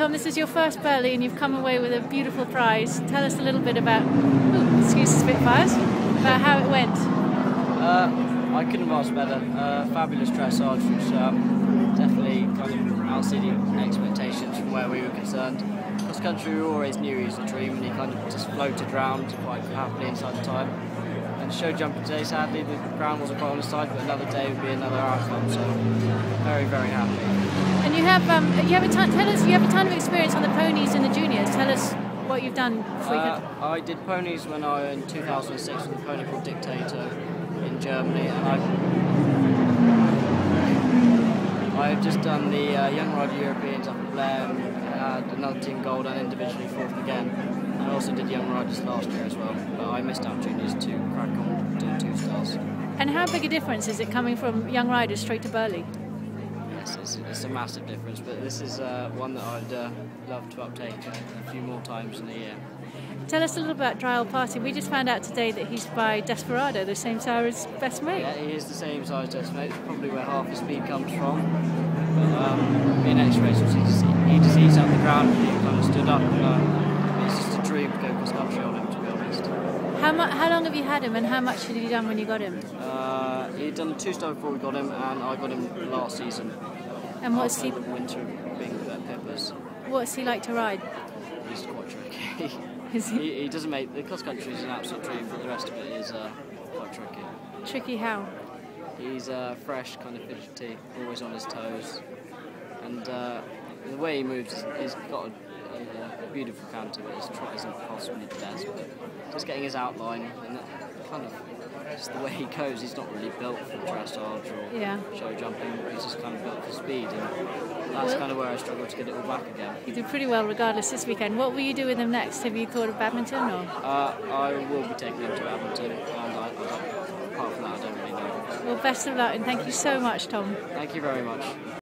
Tom, this is your first Burghley and you've come away with a beautiful prize. Tell us a little bit about, ooh, excuse the Spitfires, about how it went. Uh, I couldn't have asked better. Uh, fabulous dressage, which um, definitely kind of exceeded expectations from where we were concerned. Cross country, we always knew he was a dream, and he kind of just floated around quite happily inside the time. And show jumping today, sadly, the ground wasn't quite on the side, but another day would be another outcome. So very, very happy. And you have um, you have a ton. Tell us, you have a ton of experience on the ponies in the juniors. Tell us what you've done. Uh, I did ponies when I in 2006 with a pony called Dictator in Germany, and I I've just done the uh, Young Rider Europeans up in Blair, and had another team gold and individually fourth again. I also did Young Riders last year as well, but I missed out juniors to crack on doing two stars. And how big a difference is it coming from Young Riders straight to Burghley? Yes, it's, it's, a massive difference, but this is uh, one that I'd uh, love to uptake a few more times in a year. Tell us a little about Dry Old Party. We just found out today that he's by Desperado, the same size as Best Mate. Yeah, he is the same size as Best Mate. It's probably where half his speed comes from. But um, in X races, he just, he just eats up the ground and he kind of stood up. And, uh, it's just a dream to go cross country on him, to be honest. How, mu- how long have you had him and how much had he done when you got him? Uh, he'd done two star before we got him, and I got him last season. And what's he? The winter being at Peppers. What's he like to ride? He's quite tricky. Is he? he? he? doesn't make the cross country is an absolute dream, but the rest of it is uh, quite tricky. Tricky how? He's uh, fresh, kind of fidgety, always on his toes, and uh, the way he moves, he's got a beautiful counter but his trot isn't possibly the best. But just getting his outline and kind of just the way he goes, he's not really built for dressage or yeah. show jumping. He's just kind of built for speed, and that's well, kind of where I struggle to get it all back again. You did pretty well regardless this weekend. What will you do with him next? Have you thought of badminton or? Uh, I will be taking him to badminton, and I, I apart from that, I don't really know. Well, best of luck, and thank you so much, Tom. Thank you very much.